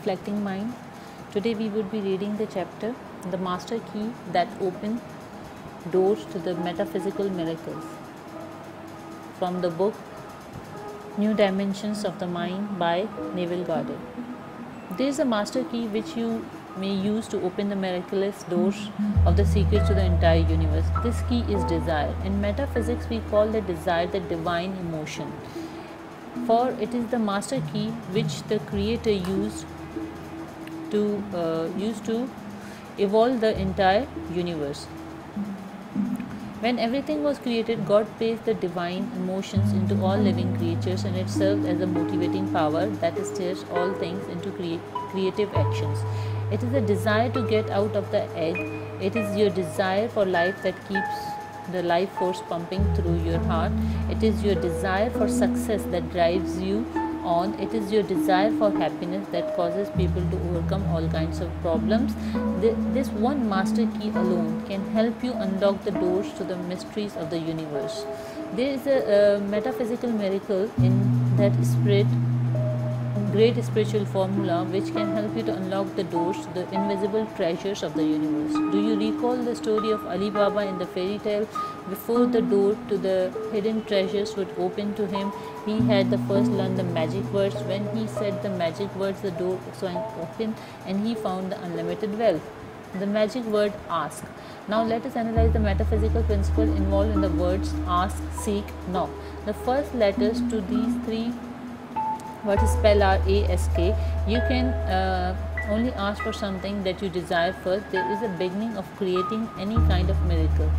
Reflecting Mind. Today we would be reading the chapter The Master Key That Opened Doors to the Metaphysical Miracles from the book New Dimensions of the Mind by Neville Goddard. There is a master key which you may use to open the miraculous doors of the secrets to the entire universe. This key is desire. In metaphysics, we call the desire the divine emotion, for it is the master key which the Creator used to uh, used to evolve the entire universe. When everything was created, God placed the divine emotions into all living creatures and it served as a motivating power that steers all things into crea- creative actions. It is a desire to get out of the egg. It is your desire for life that keeps the life force pumping through your heart. It is your desire for success that drives you on. It is your desire for happiness that causes people to overcome all kinds of problems. This one master key alone can help you unlock the doors to the mysteries of the universe. There is a, a metaphysical miracle in that spirit great spiritual formula which can help you to unlock the doors to the invisible treasures of the universe. Do you recall the story of Ali Baba in the fairy tale? Before the door to the hidden treasures would open to him, he had the first learn the magic words. When he said the magic words, the door swung open and he found the unlimited wealth. The magic word ask. Now let us analyze the metaphysical principle involved in the words ask, seek, knock. The first letters to these three what is spell are ask you can uh, only ask for something that you desire first. There is a beginning of creating any kind of miracle.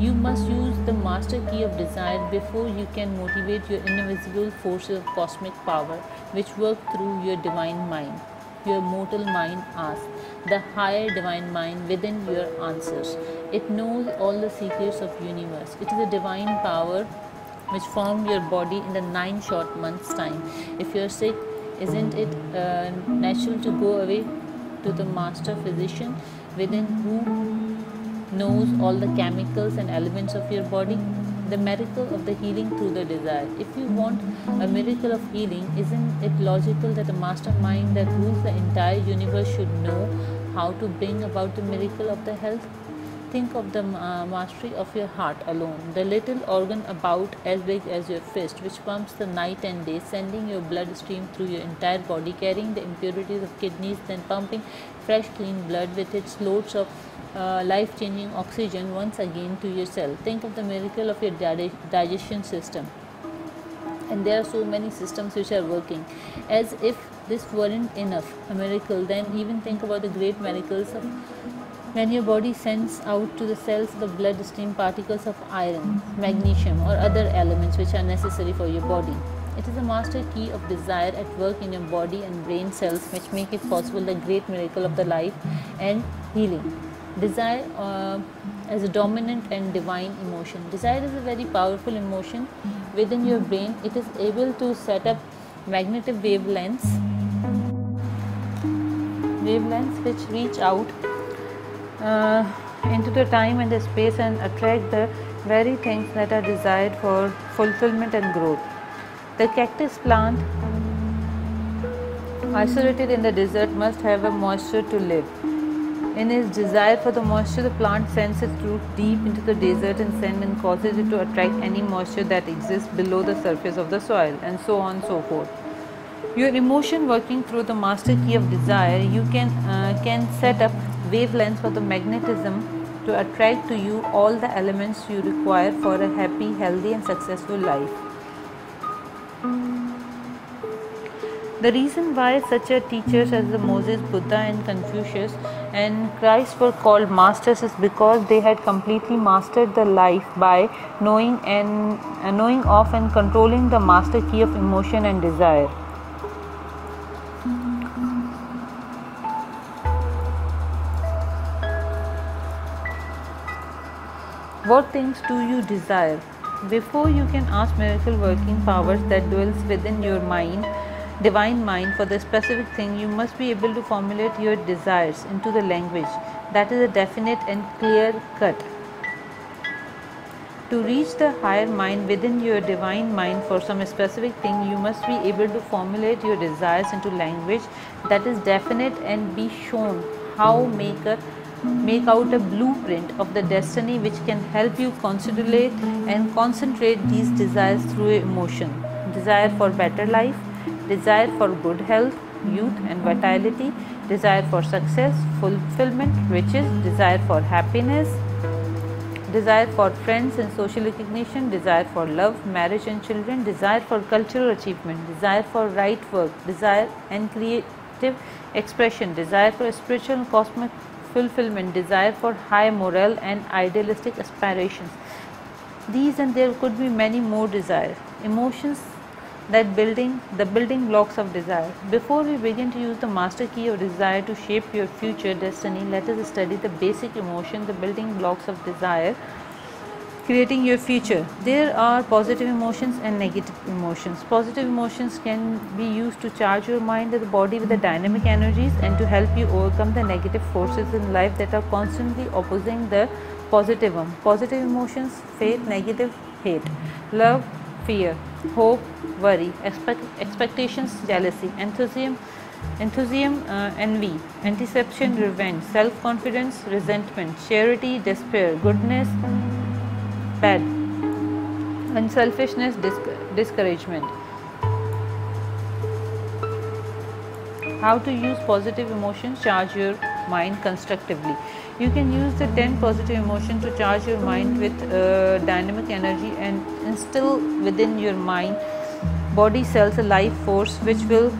You must use the master key of desire before you can motivate your invisible forces of cosmic power which work through your divine mind. Your mortal mind asks the higher divine mind within your answers. It knows all the secrets of universe. It is a divine power which formed your body in the nine short months' time. If you're sick, isn't it uh, natural to go away to the master physician within who knows all the chemicals and elements of your body? The miracle of the healing through the desire. If you want a miracle of healing, isn't it logical that the mastermind that rules the entire universe should know how to bring about the miracle of the health? Think of the uh, mastery of your heart alone, the little organ about as big as your fist, which pumps the night and day, sending your blood stream through your entire body, carrying the impurities of kidneys, then pumping fresh, clean blood with its loads of uh, life changing oxygen once again to your cell. Think of the miracle of your digestion system. And there are so many systems which are working. As if this weren't enough, a miracle, then even think about the great miracles of when your body sends out to the cells the bloodstream particles of iron, magnesium, or other elements which are necessary for your body. It is a master key of desire at work in your body and brain cells which make it possible the great miracle of the life and healing. Desire uh, as a dominant and divine emotion. Desire is a very powerful emotion within your brain. It is able to set up magnetic wavelengths, wavelengths which reach out uh, into the time and the space and attract the very things that are desired for fulfillment and growth. The cactus plant, isolated in the desert, must have a moisture to live. In its desire for the moisture, the plant sends its root deep into the desert and sends and causes it to attract any moisture that exists below the surface of the soil, and so on and so forth. Your emotion working through the master key of desire, you can uh, can set up wavelengths for the magnetism to attract to you all the elements you require for a happy, healthy, and successful life. The reason why such a teachers as the Moses, Buddha, and Confucius and Christ were called masters is because they had completely mastered the life by knowing and uh, knowing of and controlling the master key of emotion and desire. What things do you desire? Before you can ask miracle working powers that dwells within your mind, divine mind for the specific thing, you must be able to formulate your desires into the language that is a definite and clear cut. To reach the higher mind within your divine mind for some specific thing, you must be able to formulate your desires into language that is definite and be shown how make a make out a blueprint of the destiny which can help you consolidate and concentrate these desires through emotion. Desire for better life desire for good health youth and vitality desire for success fulfillment riches desire for happiness desire for friends and social recognition desire for love marriage and children desire for cultural achievement desire for right work desire and creative expression desire for spiritual and cosmic fulfillment, desire for high moral and idealistic aspirations. These and there could be many more desires. Emotions that building the building blocks of desire. Before we begin to use the master key of desire to shape your future destiny, let us study the basic emotion, the building blocks of desire creating your future. There are positive emotions and negative emotions. Positive emotions can be used to charge your mind and the body with the dynamic energies and to help you overcome the negative forces in life that are constantly opposing the positive one. Positive emotions faith negative hate love fear hope worry expect, expectations jealousy enthusiasm enthusiasm uh, envy anticipation revenge self confidence resentment charity despair goodness bad. Unselfishness disc discouragement. How to use positive emotions charge your mind constructively. You can use the 10 positive emotions to charge your mind with uh, dynamic energy and instill within your mind body cells a life force which will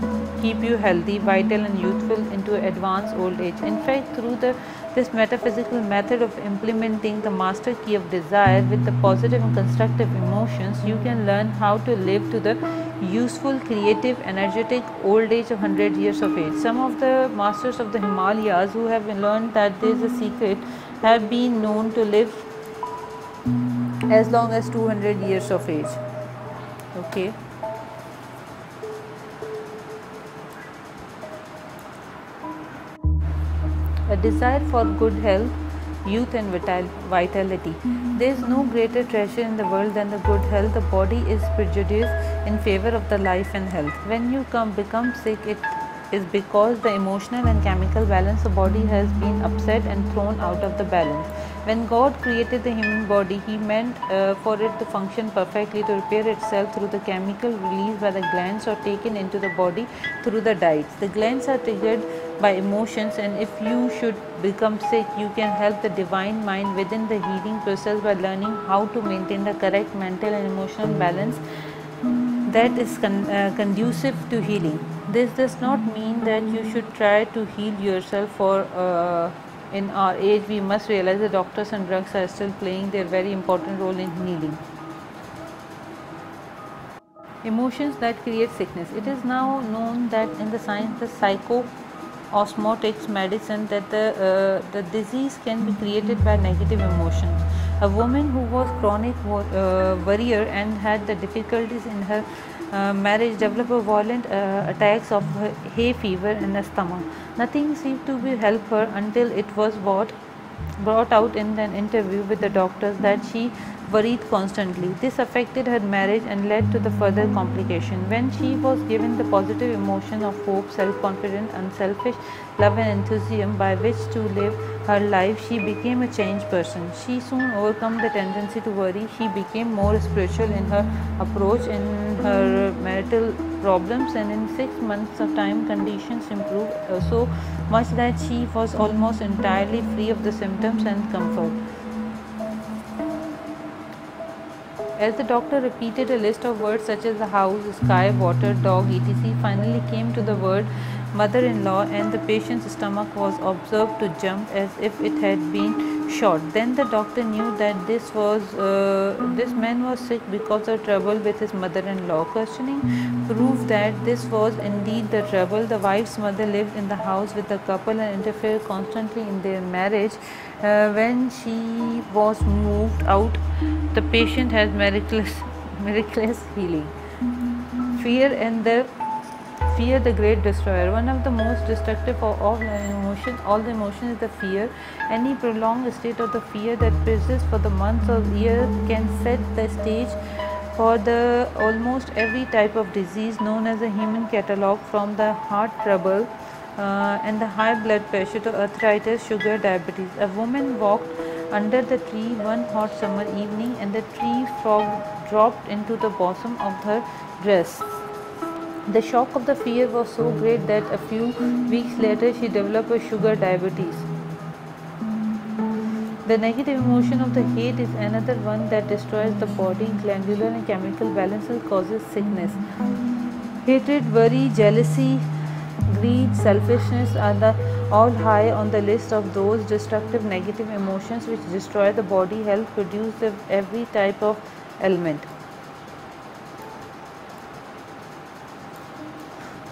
keep you healthy vital and youthful into advanced old age. In fact through the this metaphysical method of implementing the master key of desire with the positive and constructive emotions, you can learn how to live to the useful, creative, energetic old age of 100 years of age. Some of the masters of the Himalayas who have learned that there is a secret have been known to live as long as 200 years of age. Okay. A desire for good health, youth, and vitality. There is no greater treasure in the world than the good health. The body is prejudiced in favor of the life and health. When you come become sick, it is because the emotional and chemical balance of body has been upset and thrown out of the balance. When God created the human body, He meant uh, for it to function perfectly to repair itself through the chemical released by the glands or taken into the body through the diets. The glands are triggered by emotions and if you should become sick you can help the divine mind within the healing process by learning how to maintain the correct mental and emotional balance that is con- uh, conducive to healing. This does not mean that you should try to heal yourself for uh, in our age. We must realize that doctors and drugs are still playing their very important role in healing. Emotions that create sickness. It is now known that in the science the psycho somatics medicine that the, uh, the disease can be created by negative emotions. A woman who was chronic uh, worrier and had the difficulties in her uh, marriage developed violent uh, attacks of hay fever and asthma. Nothing seemed to be help her until it was brought, brought out in an interview with the doctors that she worried constantly. This affected her marriage and led to the further complication. When she was given the positive emotion of hope, self-confidence, unselfish love and enthusiasm by which to live her life, she became a changed person. She soon overcome the tendency to worry. She became more spiritual in her approach in her marital problems and in six months of time conditions improved so much that she was almost entirely free of the symptoms and comfort. As the doctor repeated a list of words such as the house, sky, water, dog, etc., finally came to the word mother in law, and the patient's stomach was observed to jump as if it had been shot. Then the doctor knew that this was uh, this man was sick because of trouble with his mother-in-law. Questioning proved that this was indeed the trouble. The wife's mother lived in the house with the couple and interfered constantly in their marriage. Uh, when she was moved out, the patient has miraculous, miraculous healing. Fear and the fear the great destroyer one of the most destructive of all emotion all the emotion is the fear. Any prolonged state of the fear that persists for the months or year can set the stage for the almost every type of disease known as a human catalog from the heart trouble uh, and the high blood pressure to arthritis sugar diabetes. A woman walked under the tree one hot summer evening and the tree frog dropped into the bosom of her dress the shock of the fear was so great that a few weeks later she developed a sugar diabetes. The negative emotion of the hate is another one that destroys the body, glandular and chemical balance and causes sickness. Hatred, worry, jealousy, greed, selfishness are the all high on the list of those destructive negative emotions which destroy the body health, produce every type of ailment.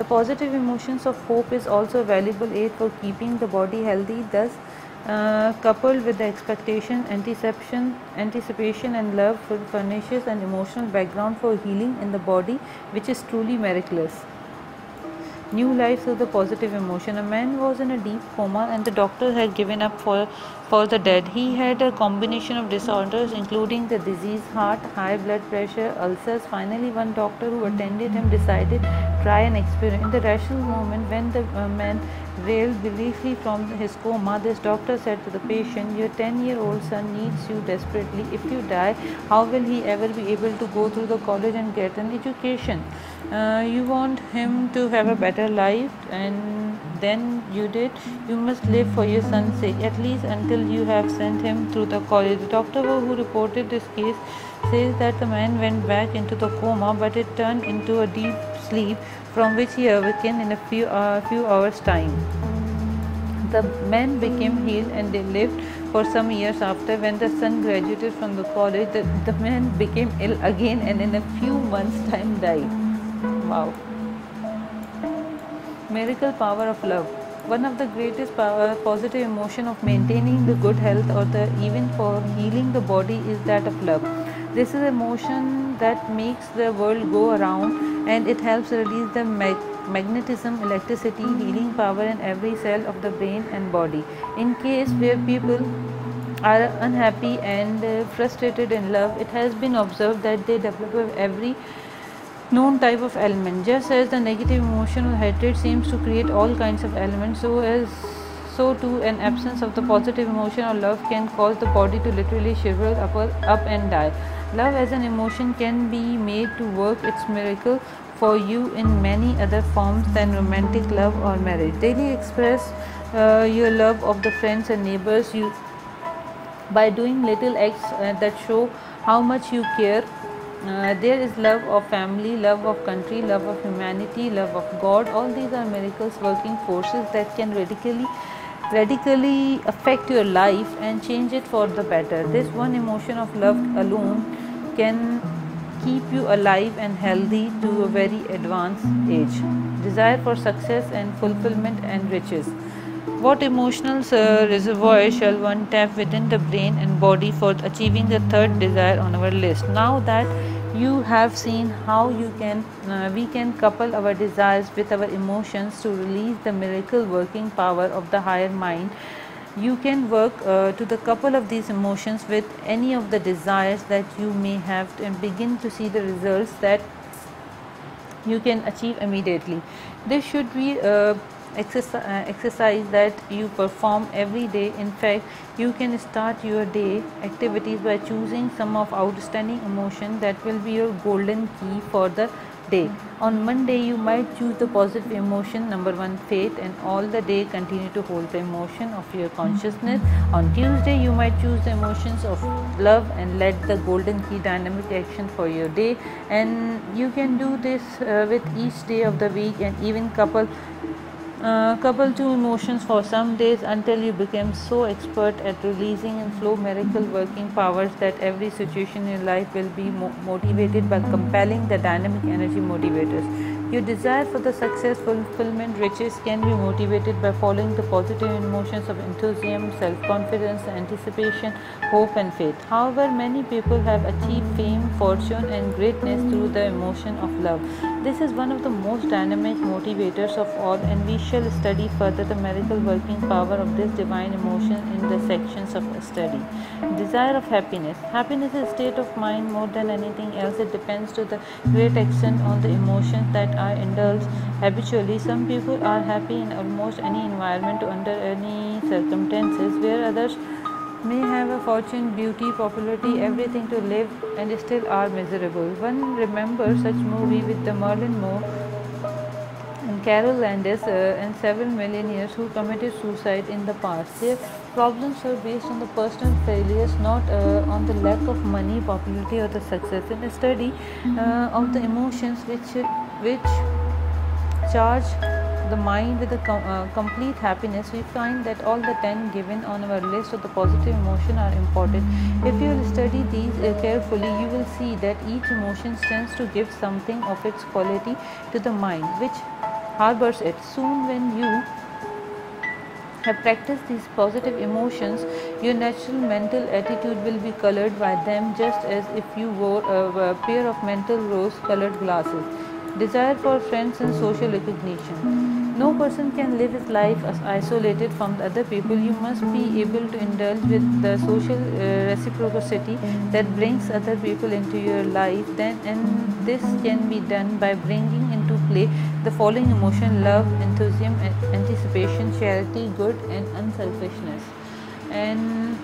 The positive emotions of hope is also a valuable aid for keeping the body healthy. Thus, uh, coupled with the expectation, anticipation, anticipation and love furnishes an emotional background for healing in the body, which is truly miraculous. New life through the positive emotion. A man was in a deep coma and the doctor had given up for, for the dead. He had a combination of disorders including the disease heart, high blood pressure, ulcers. Finally, one doctor who attended him decided try an experiment. In the rational moment, when the uh, man railed briefly from his coma, this doctor said to the patient, Your 10 year old son needs you desperately. If you die, how will he ever be able to go through the college and get an education? Uh, you want him to have a better life, and then you did. You must live for your son's sake, at least until you have sent him through the college. The doctor who reported this case says that the man went back into the coma, but it turned into a deep sleep from which he awakened in a few, uh, few hours' time. The man became healed and they lived for some years after. When the son graduated from the college, the, the man became ill again and in a few months' time died. Wow. Miracle power of love. One of the greatest power, positive emotion of maintaining the good health or the even for healing the body is that of love. This is emotion that makes the world go around and it helps release the mag- magnetism, electricity, healing power in every cell of the brain and body. In case where people are unhappy and uh, frustrated in love, it has been observed that they develop every known type of element. Just as the negative emotion or hatred seems to create all kinds of elements, so as so too an absence of the positive emotion or love can cause the body to literally shrivel up, up and die. Love as an emotion can be made to work its miracle for you in many other forms than romantic love or marriage. Daily express uh, your love of the friends and neighbors you by doing little acts uh, that show how much you care. Uh, there is love of family, love of country, love of humanity, love of God. All these are miracles working forces that can radically radically affect your life and change it for the better. This one emotion of love alone can keep you alive and healthy to a very advanced age. Desire for success and fulfillment and riches. What emotional uh, reservoir shall one tap within the brain and body for achieving the third desire on our list? Now that you have seen how you can uh, we can couple our desires with our emotions to release the miracle working power of the higher mind you can work uh, to the couple of these emotions with any of the desires that you may have and begin to see the results that you can achieve immediately this should be uh, exercise, uh, that you perform every day in fact you can start your day activities by choosing some of outstanding emotion that will be your golden key for the day. On Monday, you might choose the positive emotion number one, faith, and all the day continue to hold the emotion of your consciousness. On Tuesday, you might choose the emotions of love and let the golden key dynamic action for your day. And you can do this uh, with each day of the week and even couple uh, couple two emotions for some days until you become so expert at releasing and flow miracle working powers that every situation in life will be mo- motivated by compelling the dynamic energy motivators. Your desire for the success, fulfillment, riches can be motivated by following the positive emotions of enthusiasm, self confidence, anticipation, hope, and faith. However, many people have achieved fame, fortune, and greatness through the emotion of love. This is one of the most dynamic motivators of all, and we shall study further the miracle working power of this divine emotion in the sections of study. Desire of happiness. Happiness is a state of mind more than anything else. It depends to the great extent on the emotions that are indulged habitually. Some people are happy in almost any environment under any circumstances, where others may have a fortune, beauty, popularity, everything to live and still are miserable. One remembers such movie with the Marilyn Monroe and Carole Landis uh, and several millionaires who committed suicide in the past. Their problems were based on the personal failures, not uh, on the lack of money, popularity, or the success. In a study uh, of the emotions which which charge the mind with a com- uh, complete happiness, we find that all the 10 given on our list of the positive emotion are important. If you study these uh, carefully, you will see that each emotion tends to give something of its quality to the mind, which harbors it. Soon, when you have practiced these positive emotions, your natural mental attitude will be colored by them just as if you wore a, a pair of mental rose colored glasses. Desire for friends and social recognition. No person can live his life as isolated from the other people. You must be able to indulge with the social uh, reciprocity that brings other people into your life. Then, and this can be done by bringing into play the following emotion: love, enthusiasm, anticipation, charity, good, and unselfishness. And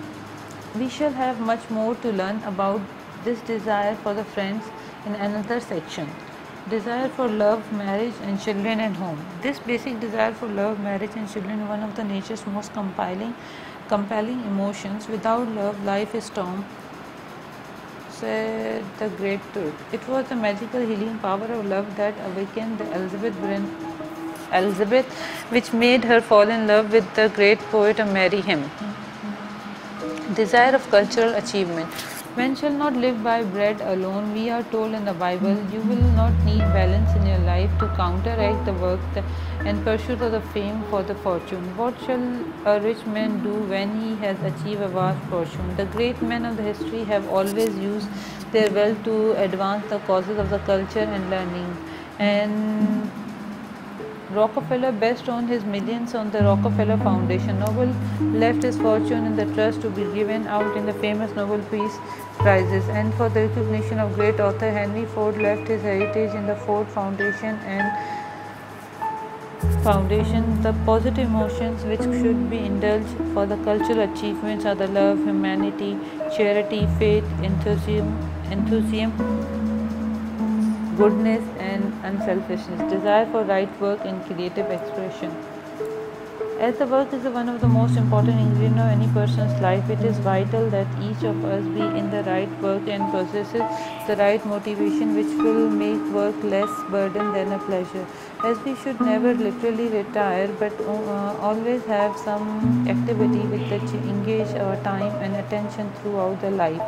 we shall have much more to learn about this desire for the friends in another section desire for love, marriage, and children at home. This basic desire for love, marriage, and children is one of the nature's most compelling, compelling emotions. Without love, life is storm. Said the great truth. It was the magical healing power of love that awakened the Elizabeth Bren, Elizabeth, which made her fall in love with the great poet and marry him. Desire of cultural achievement. Men shall not live by bread alone. We are told in the Bible, you will not need balance in your life to counteract the work and pursuit of the fame for the fortune. What shall a rich man do when he has achieved a vast fortune? The great men of the history have always used their wealth to advance the causes of the culture and learning. And Rockefeller based on his millions on the Rockefeller Foundation. Nobel left his fortune in the trust to be given out in the famous Nobel Peace Prizes. And for the recognition of great author Henry Ford left his heritage in the Ford Foundation and Foundation. The positive emotions which should be indulged for the cultural achievements are the love, humanity, charity, faith, enthusiasm, enthusiasm goodness and unselfishness, desire for right work and creative expression. As the work is one of the most important ingredients of any person's life, it is vital that each of us be in the right work and possesses the right motivation which will make work less burden than a pleasure. As we should never literally retire but uh, always have some activity with which engage our time and attention throughout the life.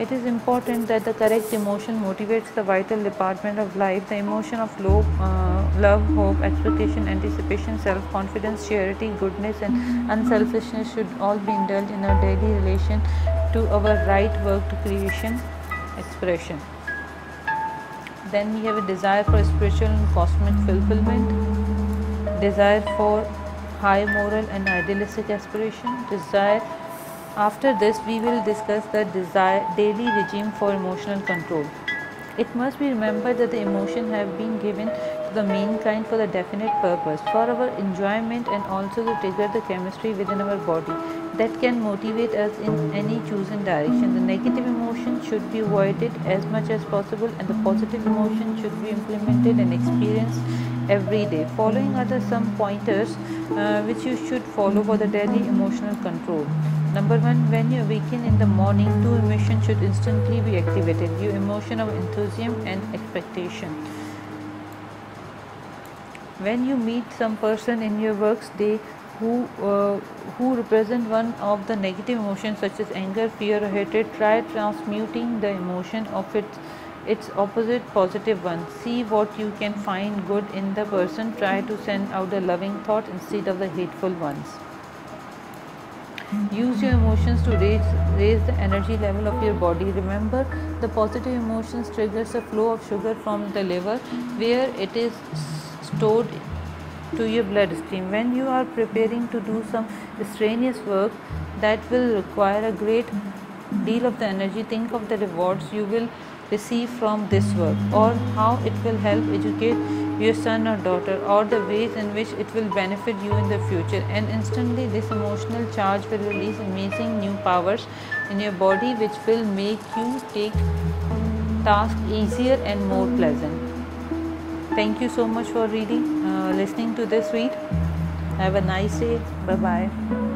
It is important that the correct emotion motivates the vital department of life, the emotion of uh, love, hope, expectation, anticipation, self-confidence, charity, goodness, and unselfishness should all be indulged in our daily relation to our right work to creation, expression. Then we have a desire for spiritual and cosmic fulfillment, desire for high moral and idealistic aspiration, desire after this, we will discuss the desire, daily regime for emotional control. It must be remembered that the emotions have been given the mankind for the definite purpose, for our enjoyment and also to trigger the chemistry within our body that can motivate us in any chosen direction. The negative emotion should be avoided as much as possible and the positive emotion should be implemented and experienced every day. Following are some pointers uh, which you should follow for the daily emotional control. Number one, when you awaken in the morning, two emotions should instantly be activated your emotion of enthusiasm and expectation. When you meet some person in your works day who uh, who represent one of the negative emotions such as anger, fear, or hatred, try transmuting the emotion of its its opposite positive one see what you can find good in the person. Try to send out the loving thought instead of the hateful ones. Use your emotions to raise, raise the energy level of your body. Remember the positive emotions triggers a flow of sugar from the liver where it is stored to your bloodstream. When you are preparing to do some strenuous work that will require a great deal of the energy think of the rewards you will receive from this work or how it will help educate your son or daughter or the ways in which it will benefit you in the future. And instantly this emotional charge will release amazing new powers in your body which will make you take task easier and more pleasant thank you so much for reading uh, listening to this read. Have a nice day. Bye bye